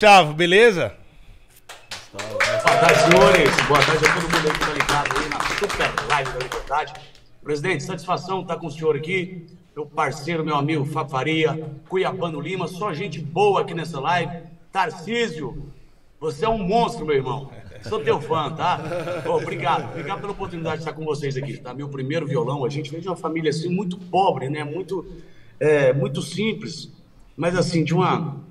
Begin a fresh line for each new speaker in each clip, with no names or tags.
Chavo, beleza?
Boa tarde, senhores. Boa tarde a todo mundo aí que tá ligado aí na super live da Liberdade. Presidente, satisfação estar com o senhor aqui. Meu parceiro, meu amigo Fábio Faria, Cuiabano Lima, só gente boa aqui nessa live. Tarcísio, você é um monstro, meu irmão. Sou teu fã, tá? Ô, obrigado. Obrigado pela oportunidade de estar com vocês aqui, tá? Meu primeiro violão. A gente veio de uma família assim muito pobre, né? Muito, é, muito simples, mas assim, de uma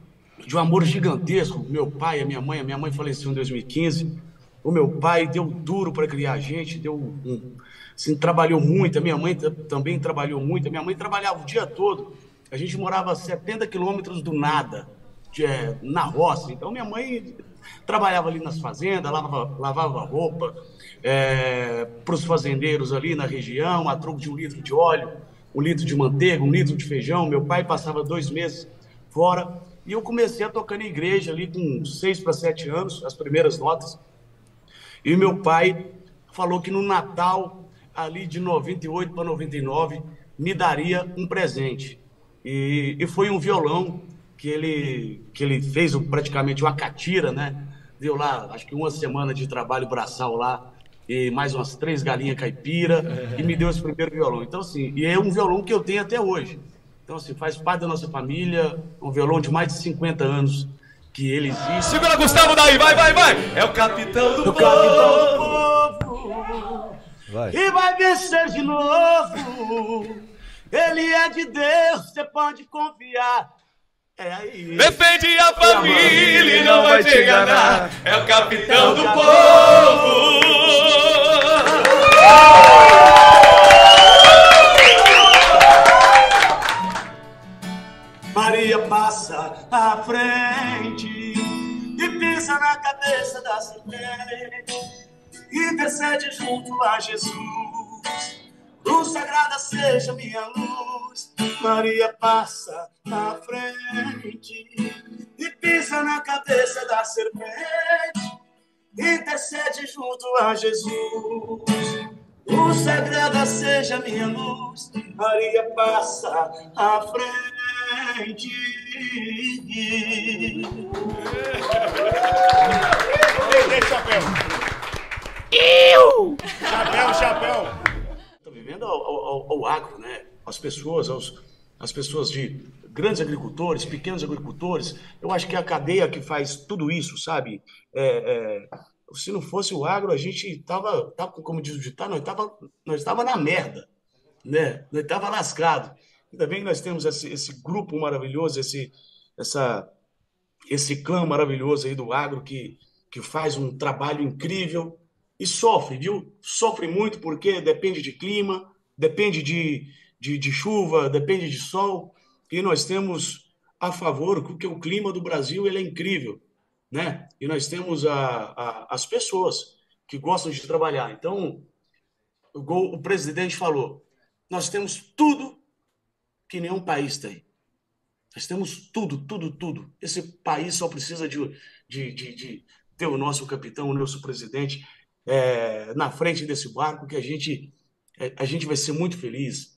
de um amor gigantesco. Meu pai, a minha mãe, a minha mãe faleceu em 2015. O meu pai deu duro para criar a gente, deu um, assim, trabalhou muito. A minha mãe também trabalhou muito. A minha mãe trabalhava o dia todo. A gente morava a 70 quilômetros do nada, de, é, na roça. Então minha mãe trabalhava ali nas fazendas, lavava, lavava roupa é, para os fazendeiros ali na região, a troco de um litro de óleo, um litro de manteiga, um litro de feijão. Meu pai passava dois meses fora e eu comecei a tocar na igreja ali com seis para sete anos, as primeiras notas. E meu pai falou que no Natal, ali de 98 para 99, me daria um presente. E, e foi um violão que ele, que ele fez praticamente uma catira, né? Deu lá, acho que uma semana de trabalho braçal lá, e mais umas três galinhas caipira, e me deu esse primeiro violão. Então, assim, e é um violão que eu tenho até hoje. Então, assim, faz parte da nossa família, um violão de mais de 50 anos que ele existe.
Segura Gustavo daí, vai, vai, vai! É o capitão do,
O
povo!
capitão do povo
Vai.
e vai vencer de novo. Ele é de Deus, você pode confiar. É aí.
Defende a família e não vai te enganar. É o capitão do povo!
Maria passa à frente e pisa na cabeça da serpente. Intercede junto a Jesus. Luz sagrada seja minha luz. Maria passa à frente e pisa na cabeça da serpente. Intercede junto a Jesus. Luz sagrada seja minha luz. Maria passa à frente.
Ei, chapéu. Eu! Chapéu, chapéu.
Estou vivendo ao, ao- ao agro, né? As pessoas, aos, as pessoas de grandes agricultores, pequenos agricultores. Eu acho que é a cadeia que faz tudo isso, sabe? É, é, se não fosse o agro, a gente tava, tava como diz o ditado, nós tava, nós tava na merda, né? Nós tava lascado. Ainda bem que nós temos esse, esse grupo maravilhoso, esse, essa, esse clã maravilhoso aí do agro que, que faz um trabalho incrível e sofre, viu? Sofre muito porque depende de clima, depende de, de, de chuva, depende de sol. E nós temos a favor, porque o clima do Brasil ele é incrível, né? E nós temos a, a, as pessoas que gostam de trabalhar. Então, o, o presidente falou: nós temos tudo que nenhum país tem. Nós temos tudo, tudo, tudo. Esse país só precisa de, de, de, de ter o nosso capitão, o nosso presidente é, na frente desse barco, que a gente, é, a gente vai ser muito feliz.